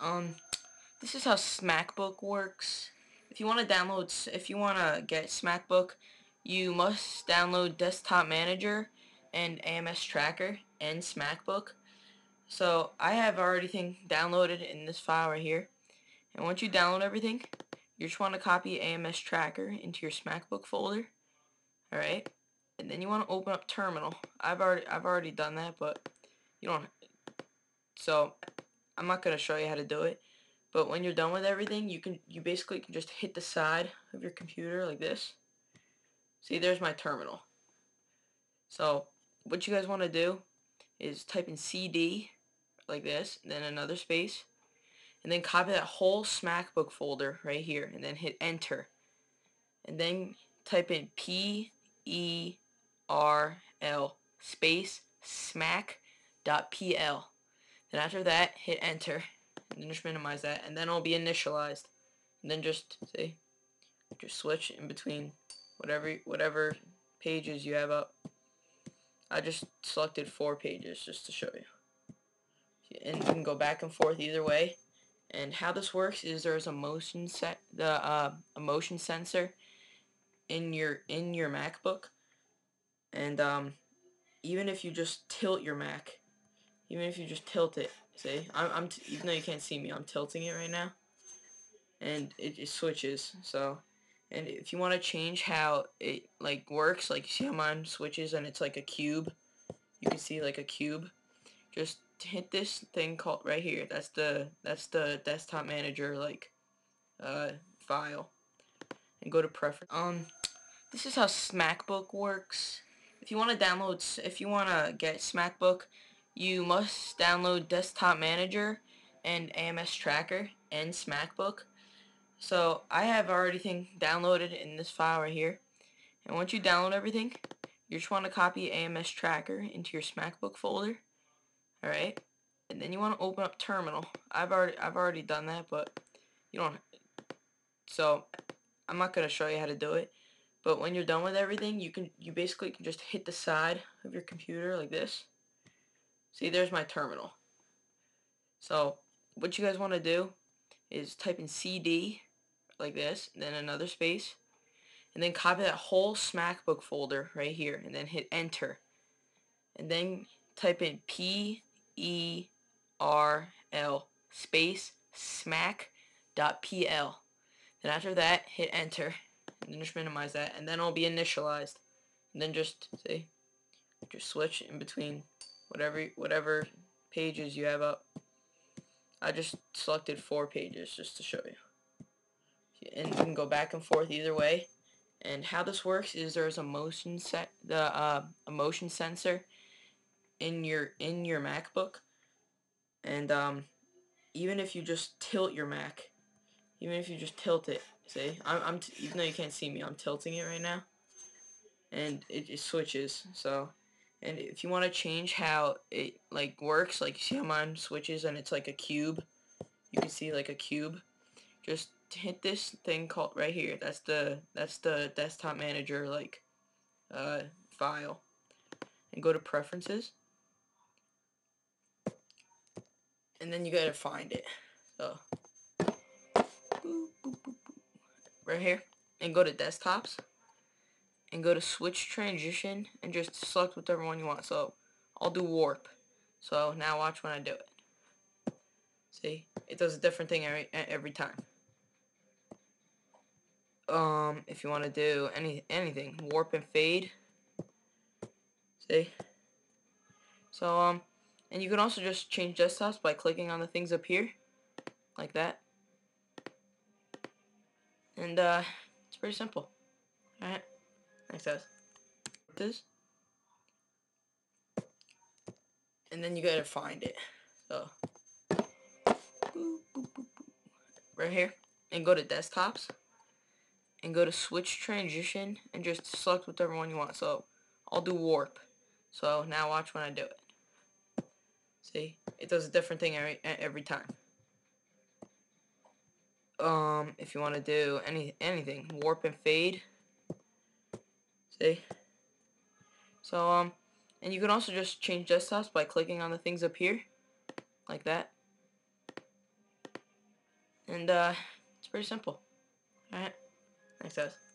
Um, this is how SmackBook works. If you want to download, if you want to get SmackBook, you must download Desktop Manager and AMS Tracker and SmackBook. So I have everything downloaded in this file right here. And once you download everything, you just want to copy AMS Tracker into your SmackBook folder. Alright? And then you want to open up Terminal. I've already I've already done that, but you don't so I'm not going to show you how to do it. But when you're done with everything, you can you basically can just hit the side of your computer like this. See, there's my terminal. So, what you guys want to do is type in CD like this, then another space, and then copy that whole SmackBook folder right here, and then hit enter. And then type in P E R L space smack.pl. Then after that, hit enter, and then just minimize that, and then it'll be initialized. And then just see, just switch in between whatever whatever pages you have up. I just selected four pages just to show you. And you can go back and forth either way. And how this works is there's a motion set the uh, a motion sensor in your in your MacBook. And um, even if you just tilt your Mac, even if you just tilt it, see, I'm, I'm even though you can't see me, I'm tilting it right now, and it, it switches. So, and if you want to change how it like works, like you see how mine switches and it's like a cube, you can see like a cube. Just hit this thing called right here. That's the that's the desktop manager like uh, file, and go to preference. Um, this is how SmackBook works. If you want to download, if you want to get SmackBook, you must download Desktop Manager and AMS Tracker and SmackBook. So I have everything downloaded in this file right here. And once you download everything, you just want to copy AMS Tracker into your SmackBook folder. Alright? And then you want to open up Terminal. I've already I've already done that, but you don't so I'm not gonna show you how to do it. But when you're done with everything, you can you basically can just hit the side of your computer like this. See, there's my terminal. So, what you guys want to do is type in CD like this, then another space, and then copy that whole SmackBook folder right here, and then hit enter. And then type in P E R L space smack.pl. Then after that, hit enter and then just minimize that and then it'll be initialized and then just see just switch in between whatever whatever pages you have up. I just selected four pages just to show you. And you can go back and forth either way. And how this works is there's a motion set the uh, a motion sensor in your in your MacBook. And um, even if you just tilt your Mac even if you just tilt it See, I'm, I'm even though you can't see me, I'm tilting it right now, and it, it switches. So, and if you want to change how it like works, like you see how mine switches and it's like a cube, you can see like a cube. Just hit this thing called right here. That's the that's the desktop manager like uh, file, and go to preferences, and then you gotta find it. So right here and go to desktops and go to switch transition and just select whatever one you want. So I'll do warp. So now watch when I do it. See, it does a different thing every every time. Um, if you want to do any anything, warp and fade. See. So um, and you can also just change desktops by clicking on the things up here, like that. And uh, it's pretty simple. Alright, thanks guys. This. And then you gotta find it. So, right here, and go to desktops, and go to switch transition, and just select whatever one you want. So, I'll do warp. So, now watch when I do it. See, it does a different thing every, every time um, if you want to do any anything, warp and fade. See? So, um, and you can also just change desktops by clicking on the things up here, like that. And uh, it's pretty simple. Alright. Thanks guys.